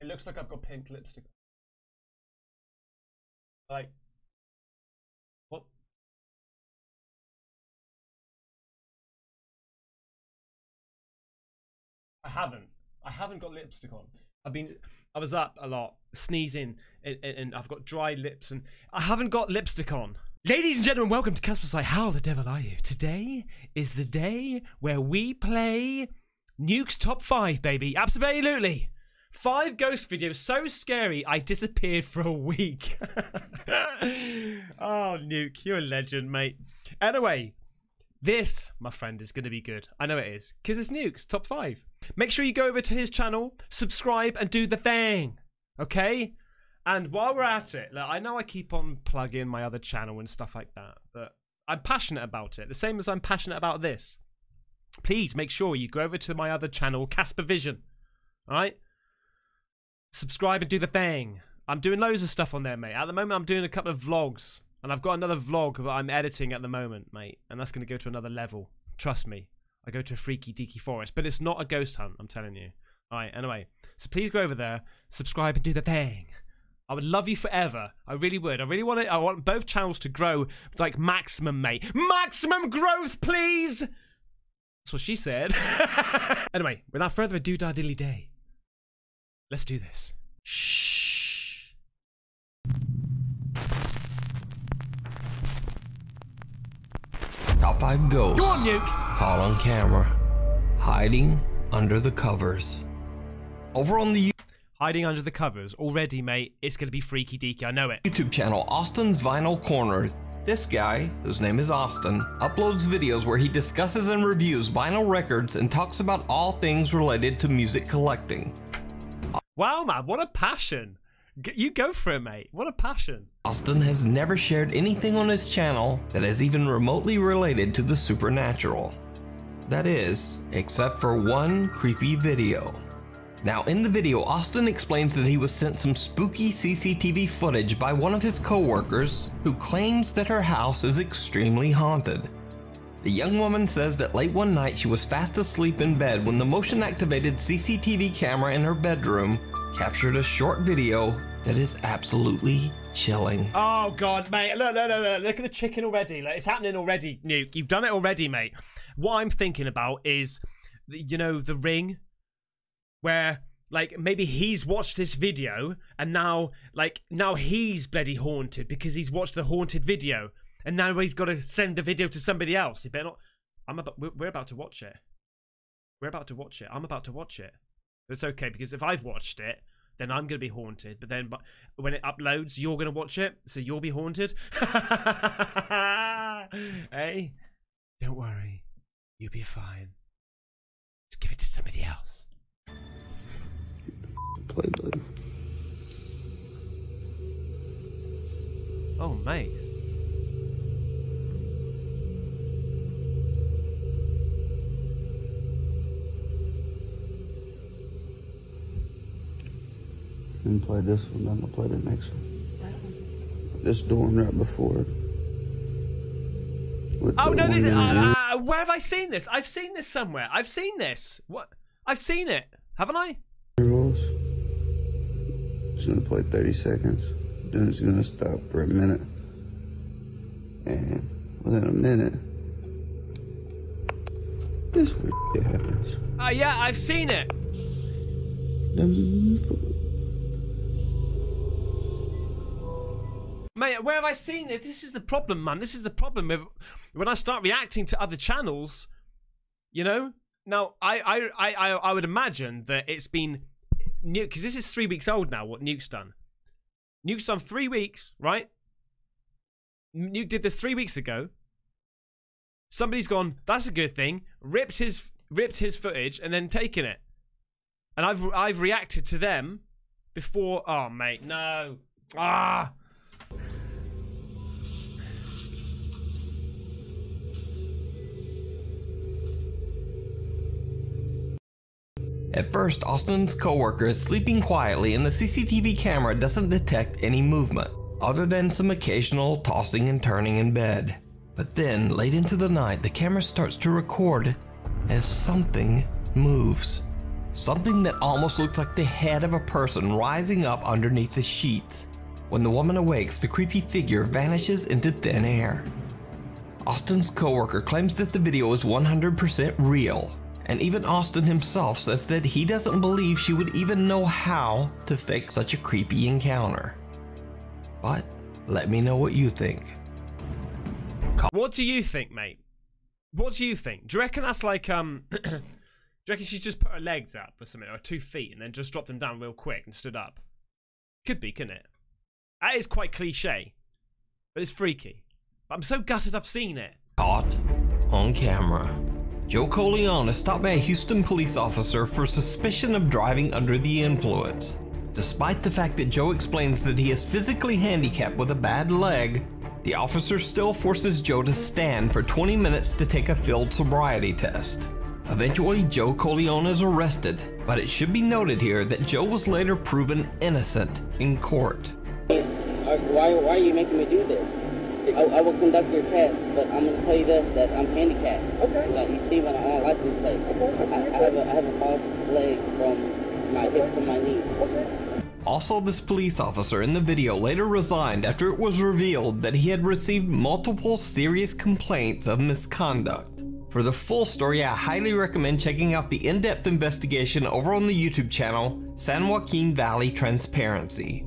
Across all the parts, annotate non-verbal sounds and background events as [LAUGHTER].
It looks like I've got pink lipstick. Like, what? I haven't. I haven't got lipstick on. I've been, I was up a lot, sneezing, and, and, I've got dry lips, and I haven't got lipstick on. Ladies and gentlemen, welcome to Caspersight, How the devil are you? Today is the day where we play Nuke's Top 5, baby. Absolutely. Five ghost videos so scary I disappeared for a week. [LAUGHS] oh, Nuke, you're a legend, mate. Anyway, this, my friend, is going to be good. I know it is because it's Nuke's top five. Make sure you go over to his channel, subscribe, and do the thing. Okay? And while we're at it, look, I know I keep on plugging my other channel and stuff like that, but I'm passionate about it. The same as I'm passionate about this. Please make sure you go over to my other channel, Casper Vision. All right? Subscribe and do the thing. I'm doing loads of stuff on there, mate. At the moment, I'm doing a couple of vlogs, and I've got another vlog that I'm editing at the moment, mate. And that's going to go to another level. Trust me. I go to a freaky deaky forest, but it's not a ghost hunt. I'm telling you. All right. Anyway, so please go over there, subscribe, and do the thing. I would love you forever. I really would. I really want it. I want both channels to grow like maximum, mate. Maximum growth, please. That's what she said. [LAUGHS] anyway, without further ado, diddly day. Let's do this. Shh. Top 5 ghosts. Go on, Nuke. Caught on camera. Hiding under the covers. Over on the Hiding under the covers. Already, mate, it's going to be freaky deaky. I know it. YouTube channel Austin's Vinyl Corner, this guy, whose name is Austin, uploads videos where he discusses and reviews vinyl records and talks about all things related to music collecting. Wow, man, what a passion. You go for it, mate. What a passion. Austin has never shared anything on his channel that is even remotely related to the supernatural. That is, except for one creepy video. Now, in the video, Austin explains that he was sent some spooky CCTV footage by one of his coworkers who claims that her house is extremely haunted. The young woman says that late one night she was fast asleep in bed when the motion activated CCTV camera in her bedroom captured a short video that is absolutely chilling. Oh, God, mate. Look, look, look, look. Look at the chicken already. Like, it's happening already, Nuke. You've done it already, mate. What I'm thinking about is, you know, the ring where like maybe he's watched this video and now like now he's bloody haunted because he's watched the haunted video and now he's got to send the video to somebody else he better not i'm about we're about to watch it we're about to watch it i'm about to watch it it's okay because if i've watched it then i'm gonna be haunted but then but when it uploads you're gonna watch it so you'll be haunted [LAUGHS] hey don't worry you'll be fine just give it to somebody else play button. Oh, mate. Didn't play this one, then I'll play the next one. This dorm right before it. Oh no! This is, uh, uh, where have I seen this? I've seen this somewhere. I've seen this. What? I've seen it, haven't I? rules. It's gonna play 30 seconds. Then it's gonna stop for a minute. And within a minute, this shit happens. Uh, yeah, I've seen it. Mate, where have I seen this? This is the problem, man. This is the problem with when I start reacting to other channels. You know. Now, I I I I, would imagine that it's been because this is three weeks old now. What Nuke's done? Nuke's done three weeks, right? Nuke did this three weeks ago. Somebody's gone. That's a good thing. Ripped his ripped his footage and then taken it. And I've I've reacted to them before. Oh, mate, no. Ah. At first, Austin's coworker is sleeping quietly and the CCTV camera doesn't detect any movement, other than some occasional tossing and turning in bed. But then, late into the night, the camera starts to record as something moves. something that almost looks like the head of a person rising up underneath the sheets. When the woman awakes, the creepy figure vanishes into thin air. Austin's coworker claims that the video is 100% real, and even Austin himself says that he doesn't believe she would even know how to fake such a creepy encounter. But let me know what you think. What do you think, mate? What do you think? Do you reckon that's like um? [CLEARS THROAT] do you reckon she's just put her legs up or something, or two feet, and then just dropped them down real quick and stood up? Could be, couldn't it? That is quite cliche, but it's freaky. But I'm so gutted I've seen it. Caught on camera. Joe Coleon is stopped by a Houston police officer for suspicion of driving under the influence. Despite the fact that Joe explains that he is physically handicapped with a bad leg, the officer still forces Joe to stand for 20 minutes to take a field sobriety test. Eventually, Joe Coleon is arrested, but it should be noted here that Joe was later proven innocent in court. Why, why are you making me do this? I, I will conduct your test, but I'm going to tell you this, that I'm handicapped. Okay. Like you see when I on license plate. Okay, I see I, I have a, I have a false leg from my hip to my knee. Okay. Also, this police officer in the video later resigned after it was revealed that he had received multiple serious complaints of misconduct. For the full story, I highly recommend checking out the in-depth investigation over on the YouTube channel San Joaquin Valley Transparency.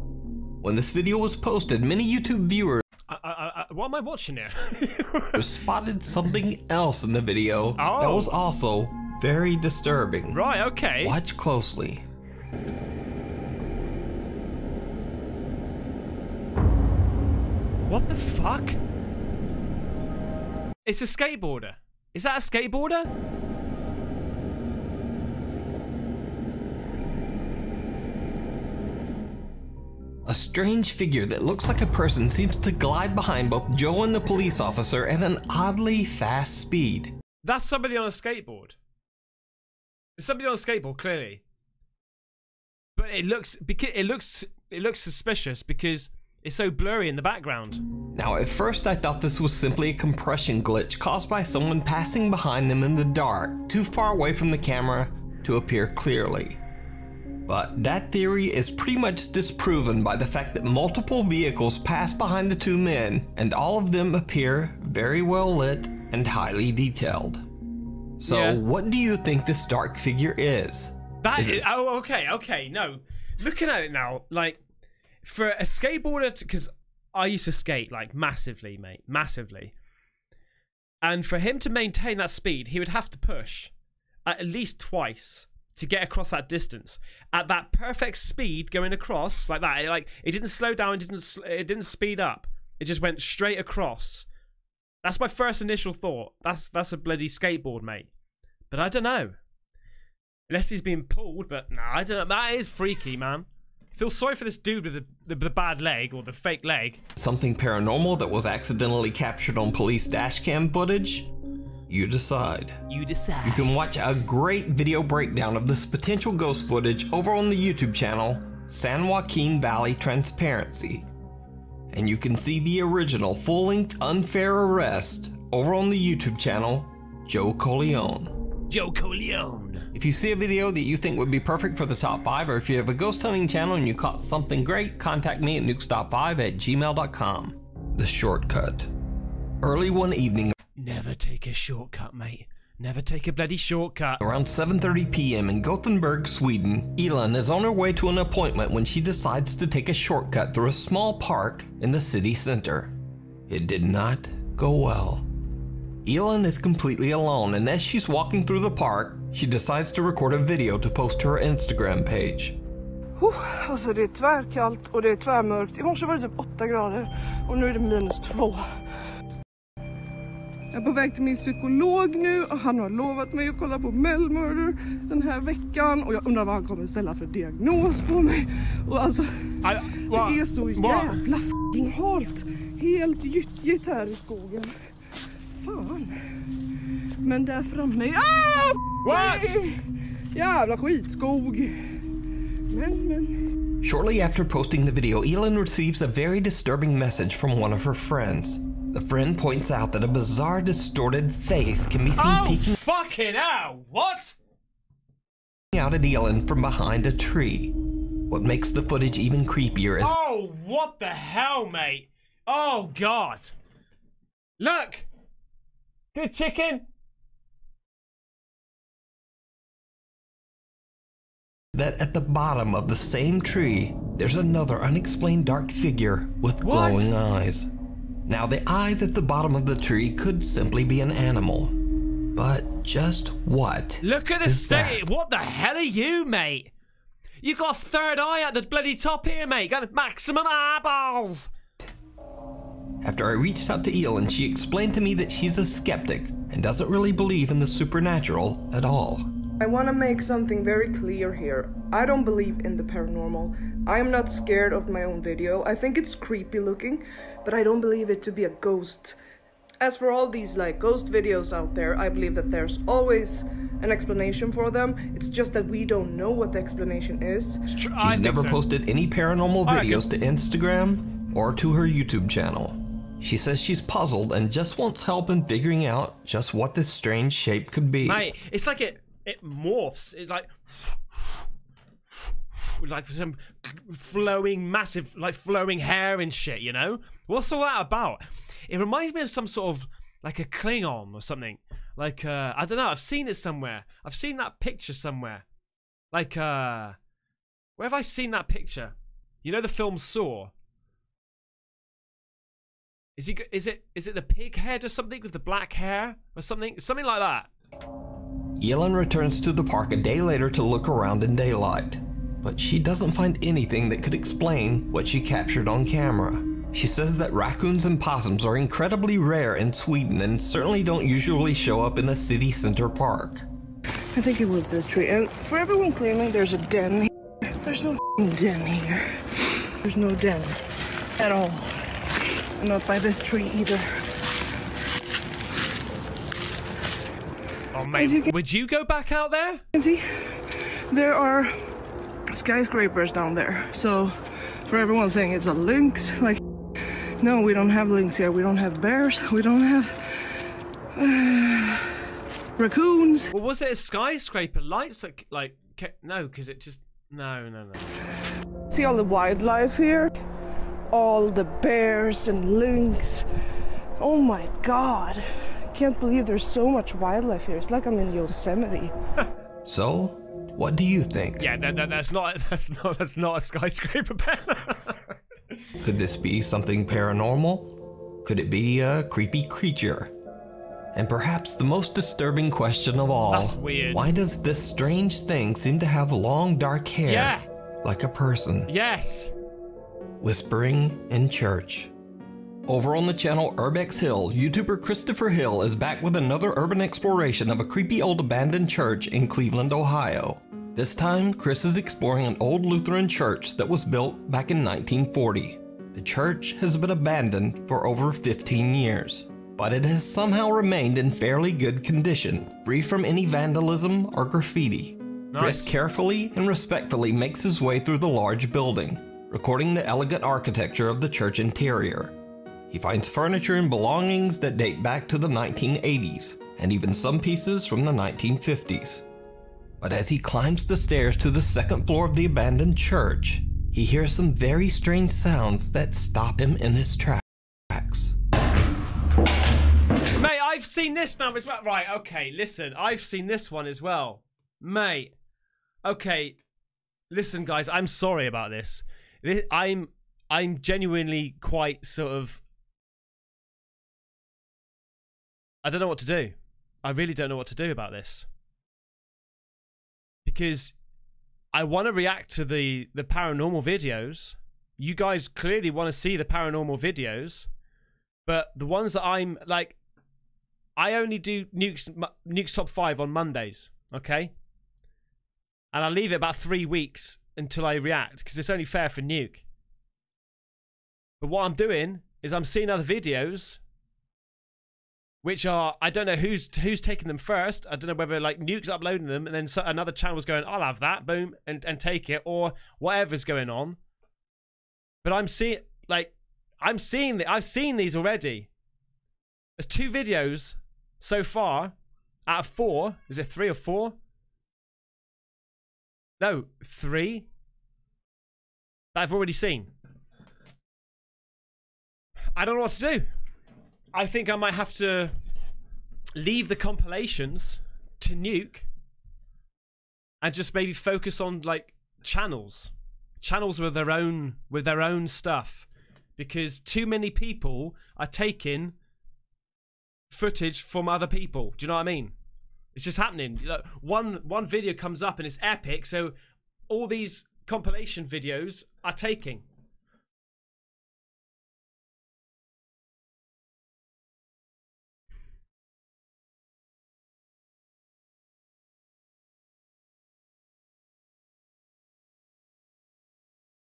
When this video was posted, many YouTube viewers I, I, I, what am I watching here? [LAUGHS] spotted something else in the video that Oh. was also very disturbing. right, okay. Watch closely. What the fuck? It's a skateboarder. Is that a skateboarder? A strange figure that looks like a person seems to glide behind both Joe and the police officer at an oddly fast speed. That's somebody on a skateboard. It's somebody on a skateboard, clearly. But it looks because it looks it looks suspicious because it's so blurry in the background. Now, at first, I thought this was simply a compression glitch caused by someone passing behind them in the dark, too far away from the camera to appear clearly. But that theory is pretty much disproven by the fact that multiple vehicles pass behind the two men, and all of them appear very well lit and highly detailed. So, Yeah. what do you think this dark figure is? That Is is, oh okay okay no. Looking at it now, like for a skateboarder, because I used to skate like massively, mate, massively. And for him to maintain that speed, he would have to push at least twice to get across that distance at that perfect speed going across like that. It, like it didn't slow down, it didn't it didn't speed up. It just went straight across. That's my first initial thought. That's that's a bloody skateboard, mate. But I don't know. Unless he's being pulled, but nah, I don't know. That is freaky, man. Feel sorry for this dude with the, the, the bad leg or the fake leg. Something paranormal that was accidentally captured on police dashcam footage? You decide. You decide. You can watch a great video breakdown of this potential ghost footage over on the YouTube channel San Joaquin Valley Transparency. And you can see the original full length unfair arrest over on the YouTube channel Joe Coleon. Joe Coleone. If you see a video that you think would be perfect for the top 5, or if you have a ghost hunting channel and you caught something great, contact me at nukestop5 at gmail.com. The shortcut. Early one evening, Never take a shortcut, mate. Never take a bloody shortcut. Around 7:30 p.m. in Gothenburg, Sweden, Elin is on her way to an appointment when she decides to take a shortcut through a small park in the city center. It did not go well. Elin is completely alone, and as she's walking through the park, she decides to record a video to post to her Instagram page. Huh, alltså det är tvärkallt och det är tvärmörkt. I morse var det typ 8 grader och nu är det minus 2. Jag är på väg till min psykolog nu och han har lovat mig att kolla på Melmurder den här veckan och jag undrar vad han kommer ställa för diagnos på mig. Och alltså, det är så jävla f***ing halt. Helt gyttjigt här i skogen. Fan. Men där framme, ah! What? Jävla skitskog. Men, men. Shortly after posting the video, Elin receives a very disturbing message from one of her friends. The friend points out that a bizarre, distorted face can be seen Oh, peeking fucking hell. What? out at Elin from behind a tree. What makes the footage even creepier is Oh, what the hell, mate? Oh, God. Look! The chicken. that at the bottom of the same tree, there's another unexplained dark figure with What? glowing eyes. Now, the eyes at the bottom of the tree could simply be an animal. But just what? Look at the is state. that? What the hell are you, mate? You got a third eye at the bloody top here, mate. Got maximum eyeballs. After I reached out to Elin, she explained to me that she's a skeptic and doesn't really believe in the supernatural at all. I want to make something very clear here. I don't believe in the paranormal. I am not scared of my own video. I think it's creepy looking, but I don't believe it to be a ghost. As for all these like ghost videos out there, I believe that there's always an explanation for them. It's just that we don't know what the explanation is. She's never so. posted any paranormal I reckon- videos to Instagram or to her YouTube channel. She says she's puzzled and just wants help in figuring out just what this strange shape could be. Mate, it's like it it morphs. It's like like some flowing, massive, like flowing hair and shit. You know what's all that about? It reminds me of some sort of like a Klingon or something. Like uh, I don't know. I've seen it somewhere. I've seen that picture somewhere. Like uh, where have I seen that picture? You know the film Saw. Is he? Is it? Is it the pig head or something with the black hair or something? Something like that. Elin returns to the park a day later to look around in daylight, but she doesn't find anything that could explain what she captured on camera. She says that raccoons and possums are incredibly rare in Sweden and certainly don't usually show up in a city center park. I think it was this tree. And for everyone claiming there's a den here, there's no den here. There's no den at all. And not by this tree either. Oh As mate, you can- would you go back out there? See, there are skyscrapers down there. So for everyone saying it's a lynx, like, no, we don't have lynx here. We don't have bears. We don't have uh, [SIGHS] raccoons. Well, was it a skyscraper? Lights like like ca- no, because it just no no no. See all the wildlife here? All the bears and lynx. Oh my god. I can't believe there's so much wildlife here. It's like I'm in Yosemite. [LAUGHS] So, what do you think? Yeah, no, no, that's not [LAUGHS] that's not that's not a skyscraper. Ben. [LAUGHS] Could this be something paranormal? Could it be a creepy creature? And perhaps the most disturbing question of all That's weird. why does this strange thing seem to have long dark hair Yeah. like a person? yes. Whispering in Church. Over on the channel Urbex Hill, YouTuber Christopher Hill is back with another urban exploration of a creepy old abandoned church in Cleveland, Ohio. This time, Chris is exploring an old Lutheran church that was built back in 1940. The church has been abandoned for over 15 years, but it has somehow remained in fairly good condition, free from any vandalism or graffiti. Chris carefully and respectfully makes his way through the large building, recording the elegant architecture of the church interior. He finds furniture and belongings that date back to the 1980s, and even some pieces from the 1950s. But as he climbs the stairs to the second floor of the abandoned church, he hears some very strange sounds that stop him in his tracks. Mate, I've seen this now as well. Right, okay, listen, I've seen this one as well. Mate, okay, listen, guys, I'm sorry about this. I'm, I'm genuinely quite sort of. I don't know what to do. I really don't know what to do about this. Because I want to react to the the paranormal videos. You guys clearly want to see the paranormal videos, but the ones that I'm like, I only do nukes nukes top five on Mondays, okay? And I leave it about three weeks until I react because it's only fair for nuke. But what I'm doing is I'm seeing other videos, which are I don't know who's who's taking them first. I don't know whether like nuke's uploading them and then so, another channel's going, I'll have that, boom, and and take it, or whatever's going on. But I'm seeing like I'm seeing that I've seen these already. There's two videos so far out of four. Is it three or four? No, three that I've already seen. I don't know what to do. I think I might have to leave the compilations to nuke and just maybe focus on like channels. Channels with their own with their own stuff. Because too many people are taking footage from other people. Do you know what i mean? It's just happening. Like one one video comes up and it's epic so all these compilation videos are taking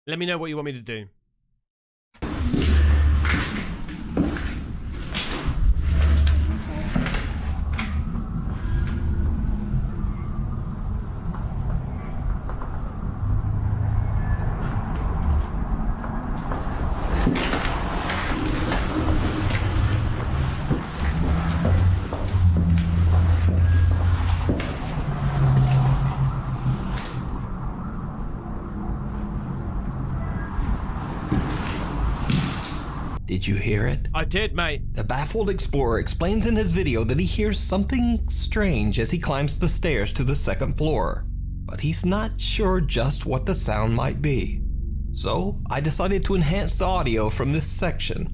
Let me know what you want me to do. Did you hear it? I did, mate. The baffled explorer explains in his video that he hears something strange as he climbs the stairs to the second floor, but he's not sure just what the sound might be. So, I decided to enhance the audio from this section.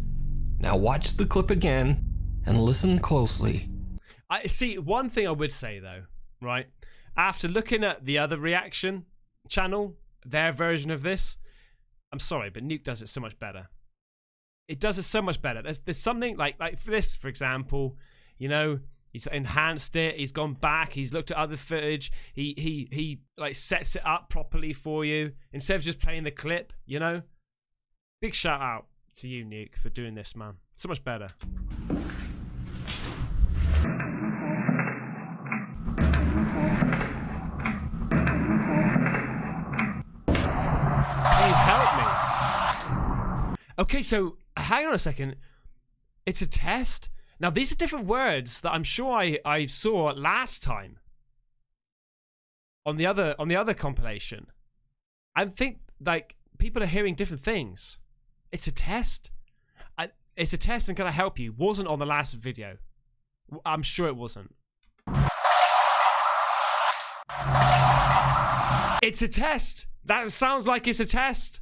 Now watch the clip again and listen closely. I see one thing I would say though, right? After looking at the other reaction channel, their version of this, I'm sorry, but Nuke does it so much better. It does it so much better. There's there's something like like for this, for example, you know, he's enhanced it, he's gone back, he's looked at other footage, he he he like sets it up properly for you instead of just playing the clip, you know? Big shout out to you, Nuke, for doing this, man. So much better. Help me? Okay, so hang on a second. It's a test. Now these are different words that I'm sure I, I saw last time on the other on the other compilation. I think like people are hearing different things. It's a test. I, it's a test, and can I help you? Wasn't on the last video. I'm sure it wasn't. It's a test. That sounds like it's a test.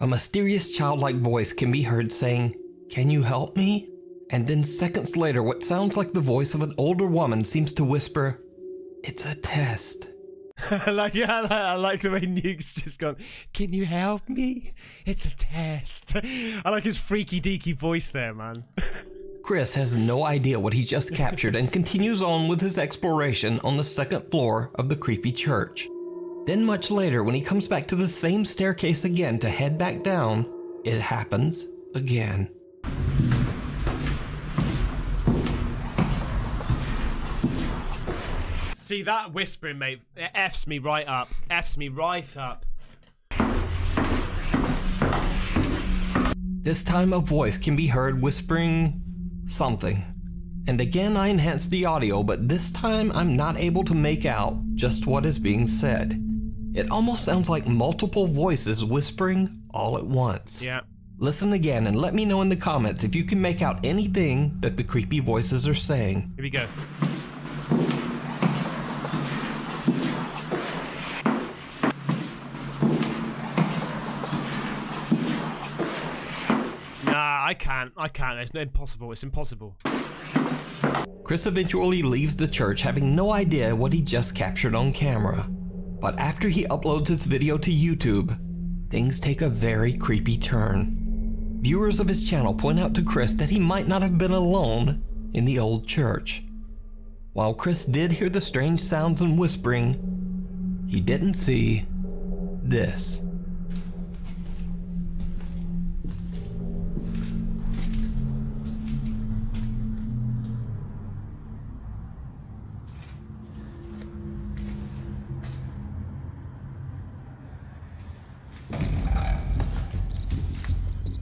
A mysterious childlike voice can be heard saying, Can you help me? And then seconds later, what sounds like the voice of an older woman seems to whisper, It's a test. [LAUGHS] I like, I like, I like the way Nuke's just gone. Can you help me? It's a test. [LAUGHS] I like his freaky deaky voice there, man. [LAUGHS] Chris has no idea what he just captured and continues on with his exploration on the second floor of the creepy church. Then, much later, when he comes back to the same staircase again to head back down, it happens again. See that whispering, mate? It f's me right up. F's me right up. This time, a voice can be heard whispering something. And again, I enhance the audio, but this time I'm not able to make out just what is being said. It almost sounds like multiple voices whispering all at once. Yeah. Listen again and let me know in the comments if you can make out anything that the creepy voices are saying. Here we go. Nah, I can't. I can't. It's impossible. It's impossible. Chris eventually leaves the church having no idea what he just captured on camera. But after he uploads his video to YouTube, things take a very creepy turn. Viewers of his channel point out to Chris that he might not have been alone in the old church. While Chris did hear the strange sounds and whispering, he didn't see this.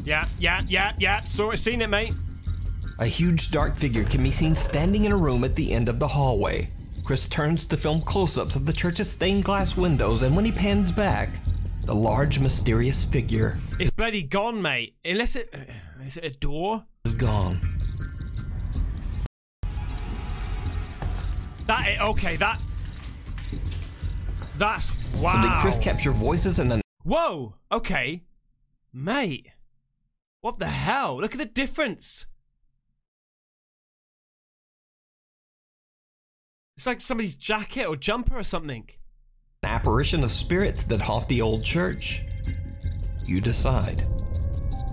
Yeah, yeah, yeah, yeah. Saw it, seen it, mate. A huge dark figure can be seen standing in a room at the end of the hallway. Chris turns to film close ups of the church's stained glass windows, and when he pans back, the large, mysterious figure It's bloody gone, mate. Unless it. Uh, is it a door? is gone. That. Okay, that. That's. Wow. So did Chris capture voices and then. Whoa! Okay. Mate. What the hell? Look at the difference. It's like somebody's jacket or jumper or something. apparition of spirits that haunt the old church? You decide.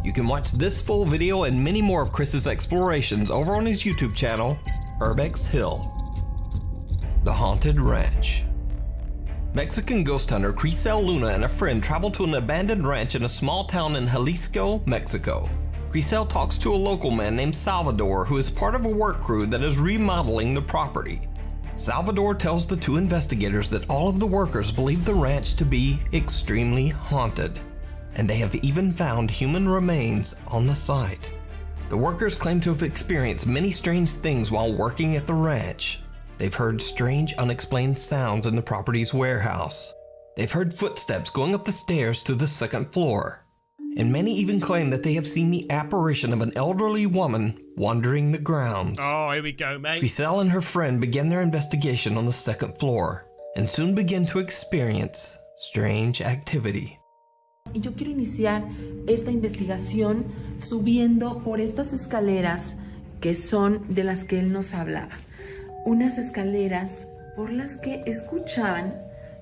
You can watch this full video and many more of Chris's explorations over on his YouTube channel, Urbex Hill. The Haunted Ranch. Mexican ghost hunter Crisel Luna and a friend travel to an abandoned ranch in a small town in Jalisco, Mexico. Crisel talks to a local man named Salvador who is part of a work crew that is remodeling the property. Salvador tells the two investigators that all of the workers believe the ranch to be extremely haunted, and they have even found human remains on the site. The workers claim to have experienced many strange things while working at the ranch. They've heard strange, unexplained sounds in the property's warehouse. They've heard footsteps going up the stairs to the second floor. And many even claim that they have seen the apparition of an elderly woman wandering the grounds. Oh, here we go, mate. Crisel and her friend begin their investigation on the second floor and soon begin to experience strange activity. Y yo quiero iniciar esta investigación subiendo por estas escaleras que son de las que él nos hablaba. Unas escaleras por las que escuchaban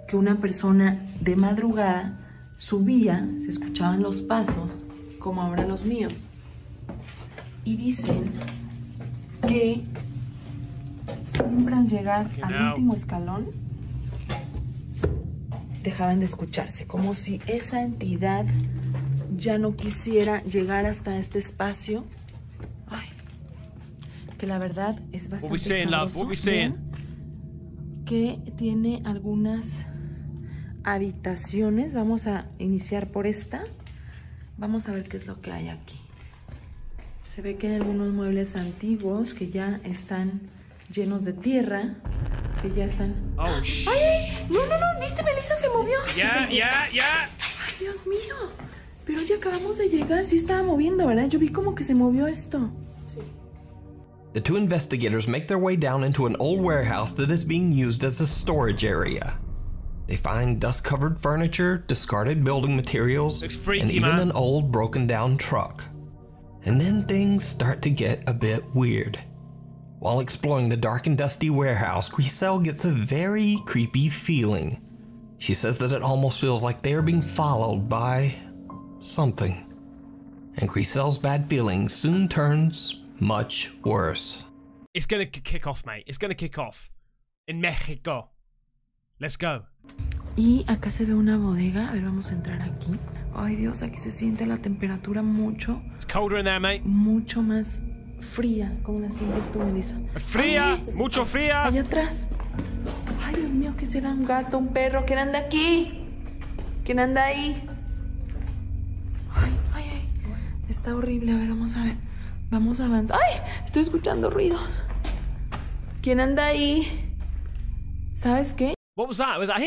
que una persona de madrugada subía, se escuchaban los pasos, como ahora los míos. Y dicen que siempre al llegar al último escalón, dejaban de escucharse, como si esa entidad ya no quisiera llegar hasta este espacio. Que la verdad es bastante What we saying, love? What we escabroso. saying? Vean Que tiene algunas habitaciones. Vamos a iniciar por esta. Vamos a ver qué es lo que hay aquí. Se ve que hay algunos muebles antiguos que ya están llenos de tierra, que ya están Oh. ¡Ay! No, no, no, ¿viste? Melissa se movió. Yeah, yeah, yeah. ¡Ay, Dios mío! Pero ya acabamos de llegar, sí estaba moviendo, ¿verdad? Yo vi como que se movió esto. The two investigators make their way down into an old warehouse that is being used as a storage area. They find dust covered furniture, discarded building materials, freaky, and even man. an old broken down truck. And then things start to get a bit weird. While exploring the dark and dusty warehouse, Crisel gets a very creepy feeling. She says that it almost feels like they are being followed by something. And Crisel's bad feeling soon turns much worse. It's gonna k- kick off, mate. It's gonna kick off. In Mexico. Let's go. Y acá se ve una bodega. A ver, vamos a entrar aquí. Ay, Dios, aquí se siente la temperatura mucho, It's colder in there, mate. mucho más fría. ¿Cómo la sientes tú, Melissa? Fría, Ay, mucho fría. Allá atrás. Ay, Dios mío, ¿qué será? ¿Un gato? ¿Un perro? ¿Quién anda aquí? ¿Quién anda ahí? Ay, ay, ay. Está horrible. A ver, vamos a ver. Vamos a avanzar. ¡Ay! Estoy escuchando ruidos. ¿Quién anda ahí? ¿Sabes qué? That? Was that?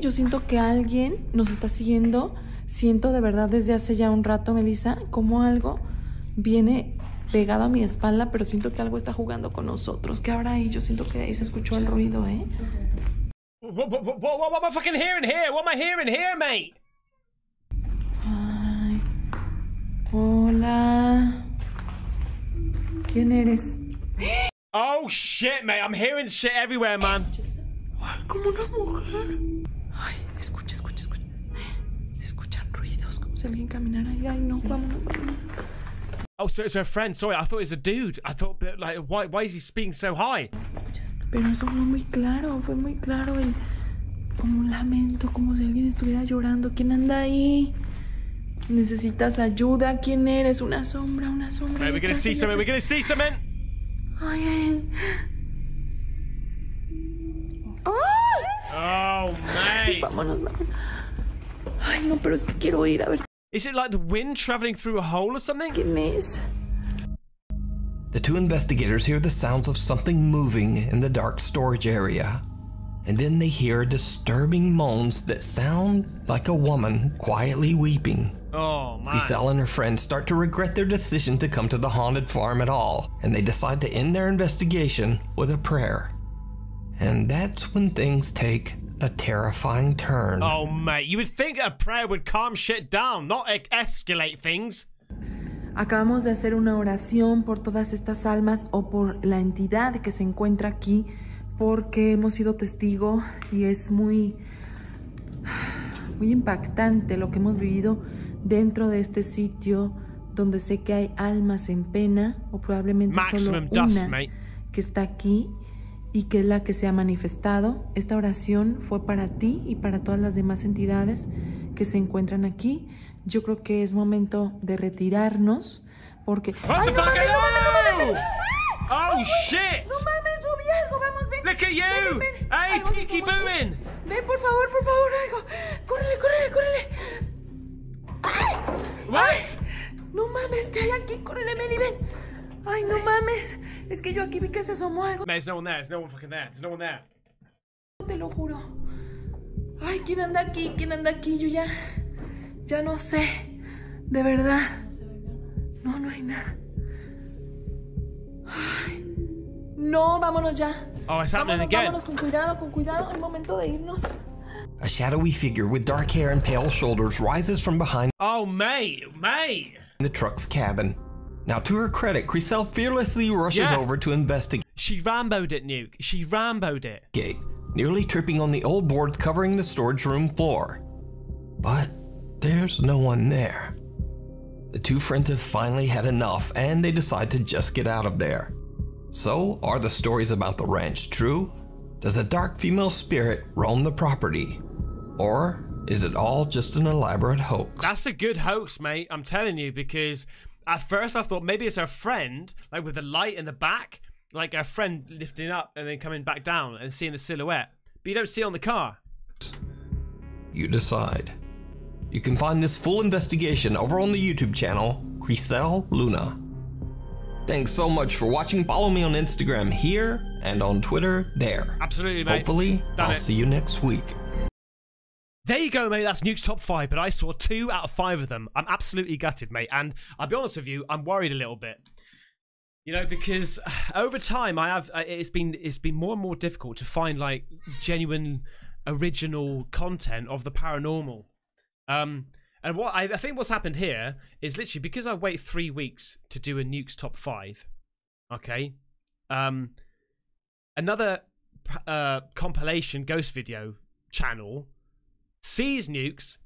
Yo siento que alguien nos está siguiendo. Siento de verdad desde hace ya un rato, Melissa, como algo viene pegado a mi espalda, pero siento que algo está jugando con nosotros. ¿Qué habrá ahí? Yo siento que ahí se escuchó el ruido, ¿eh? What, am I fucking hearing here? What am I hearing here, mate? Ay. Hola. ¿Quién eres? Oh shit, mate! I'm hearing shit everywhere, man. Ay, como una mujer. Ay, escucha, escucha, escucha. Se escuchan ruidos, como si alguien caminara ahí. Ay, no, vámonos, vámonos. Oh, so it's her friend. Sorry, I thought it was a dude. I thought, but like, why, why is he speaking so high? Pero eso fue muy claro, fue muy claro el como un lamento, como si alguien estuviera llorando. ¿Quién anda ahí? ¿Necesitas ayuda? ¿Quién eres? Una sombra, una sombra. Mate, we're gonna see de something. We're gonna see something. Ay, ay. ¡Ay! Oh, mate. Vámonos, vámonos. Ay, no, pero es que quiero ir a ver Is it like the wind traveling through a hole or something? quién es. The two investigators hear the sounds of something moving in the dark storage area. And then they hear disturbing moans that sound like a woman quietly weeping. Oh man. Giselle and her friends start to regret their decision to come to the haunted farm at all, and they decide to end their investigation with a prayer. And that's when things take a terrifying turn. Oh mate, you would think a prayer would calm shit down, not escalate things. Acabamos de hacer una oración por todas estas almas o por la entidad que se encuentra aquí porque hemos sido testigo y es muy muy impactante lo que hemos vivido dentro de este sitio donde sé que hay almas en pena o probablemente Maximum solo dust, una mate. que está aquí y que es la que se ha manifestado. Esta oración fue para ti y para todas las demás entidades que se encuentran aquí. Yo creo que es momento de retirarnos porque... ¡Ay, no mames, no mames, no mames! Oh shit! ¡No mames, vi algo! ¡Vamos, ven! Look at you! Hey, Peaky. Booing! Ven, por favor, por favor, algo. ¡Córrele, córrele, córrele! What? ¡No mames, qué hay aquí! ¡Córrele, Meli, ven! ¡Ay, no mames! Es que yo aquí vi que se asomó algo, Mate, there's no one there. There's no one fucking there. There's no one there. te lo juro. Ay, ¿quién anda aquí? ¿Quién anda aquí? Yo ya... Ya no sé. De verdad. No, no hay nada. Ay. No, vámonos ya. Oh, it's happening Vámonos, again. vámonos con cuidado, con cuidado. Es momento de irnos. A shadowy figure with dark hair and pale shoulders rises from behind Oh, mate, mate. the truck's cabin. Now, to her credit, Crisel fearlessly rushes Yeah. over to investigate, She ramboed it, Nuke. She ramboed it. Gate, nearly tripping on the old boards covering the storage room floor. But there's no one there. The two friends have finally had enough and they decide to just get out of there. So, are the stories about the ranch true? Does a dark female spirit roam the property? Or is it all just an elaborate hoax? That's a good hoax, mate. I'm telling you, because at first I thought maybe it's her friend, like with the light in the back, like her friend lifting up and then coming back down and seeing the silhouette. But you don't see it on the car. You decide. You can find this full investigation over on the YouTube channel, Crisel Luna. Thanks so much for watching. Follow me on Instagram here and on Twitter there. Absolutely, mate. Hopefully, Done I'll it. see you next week. There you go, mate. That's Nuke's top five, but I saw two out of five of them. I'm absolutely gutted, mate. And I'll be honest with you, I'm worried a little bit. You know, because [SIGHS] over time, I have uh, it's been it's been more and more difficult to find like genuine, original content of the paranormal. Um, and what I, I think what's happened here is literally because I wait three weeks to do a Nuke's top five. Okay, um, another uh, compilation ghost video channel sees nukes,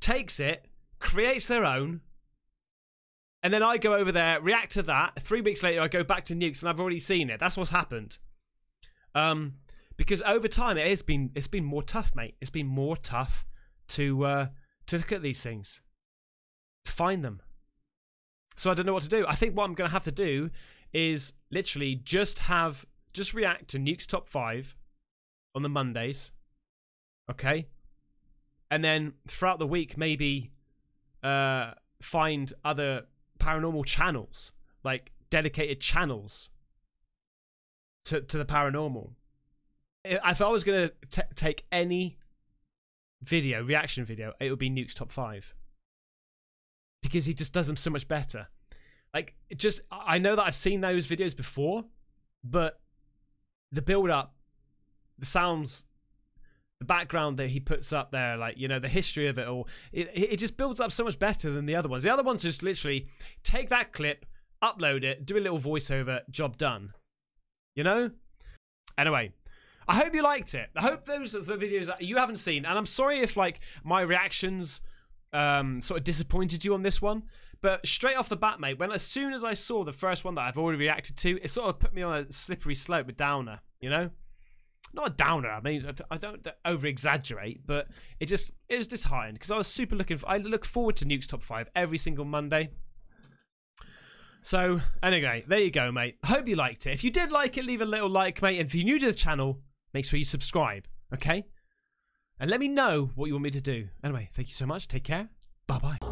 takes it, creates their own, and then I go over there, react to that. Three weeks later, I go back to nukes, and I've already seen it. That's what's happened. Um, because over time, it has been it's been more tough, mate. It's been more tough to uh, to look at these things, to find them. So I don't know what to do. I think what I'm going to have to do is literally just have just react to Nuke's top five on the Mondays. Okay, and then throughout the week maybe uh find other paranormal channels like dedicated channels to to the paranormal. If i was gonna take any video reaction video it would be nuke's top five. Because he just does them so much better. Like just i know that i've seen those videos before but the build up the sounds the background that he puts up there, like you know, the history of it all, it it just builds up so much better than the other ones. The other ones just literally take that clip, upload it, do a little voiceover, job done. You know. Anyway, I hope you liked it. I hope those are the videos that you haven't seen, and I'm sorry if like my reactions um sort of disappointed you on this one. But straight off the bat, mate, when as soon as I saw the first one that I've already reacted to, it sort of put me on a slippery slope with downer. You know not a downer. I mean, I don't over exaggerate, but it just it was disheartened because I was super looking. For, I look forward to Nuke's top five every single Monday. So anyway, there you go, mate. Hope you liked it. If you did like it, leave a little like, mate. And if you're new to the channel, make sure you subscribe. Okay, and let me know what you want me to do. Anyway, thank you so much. Take care. Bye bye.